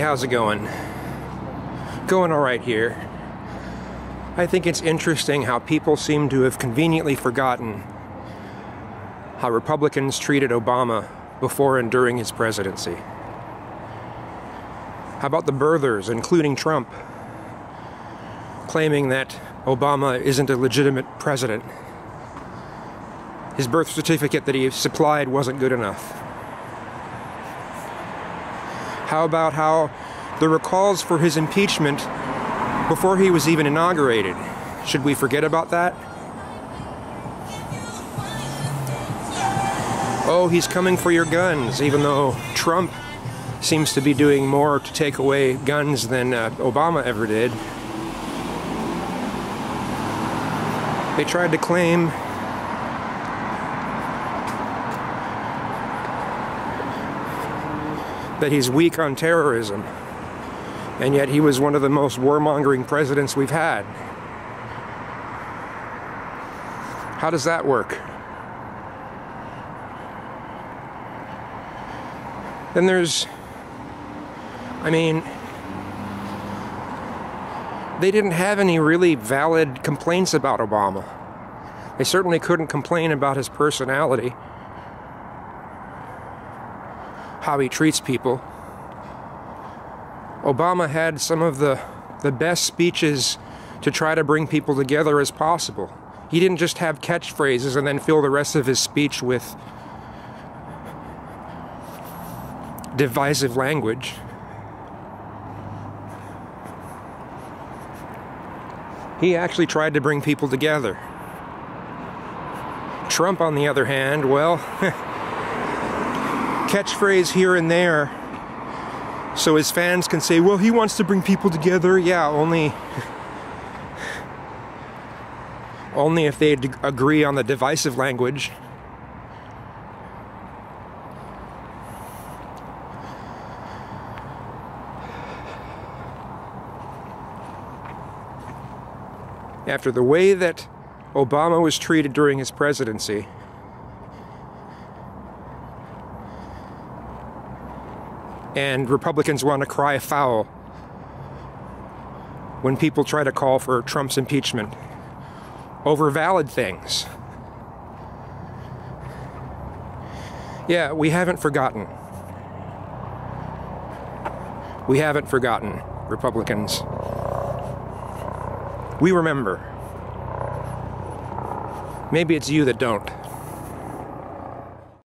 how's it going? Going alright here. I think it's interesting how people seem to have conveniently forgotten how Republicans treated Obama before and during his presidency. How about the birthers, including Trump, claiming that Obama isn't a legitimate president? His birth certificate that he supplied wasn't good enough. How about how there were calls for his impeachment before he was even inaugurated? Should we forget about that? Oh, he's coming for your guns, even though Trump seems to be doing more to take away guns than uh, Obama ever did. They tried to claim that he's weak on terrorism. And yet he was one of the most warmongering presidents we've had. How does that work? Then there's, I mean, they didn't have any really valid complaints about Obama. They certainly couldn't complain about his personality how he treats people. Obama had some of the, the best speeches to try to bring people together as possible. He didn't just have catchphrases and then fill the rest of his speech with divisive language. He actually tried to bring people together. Trump, on the other hand, well, catchphrase here and there so his fans can say, well, he wants to bring people together. Yeah, only. only if they agree on the divisive language. After the way that Obama was treated during his presidency, and Republicans want to cry foul when people try to call for Trump's impeachment over valid things. Yeah, we haven't forgotten. We haven't forgotten, Republicans. We remember. Maybe it's you that don't.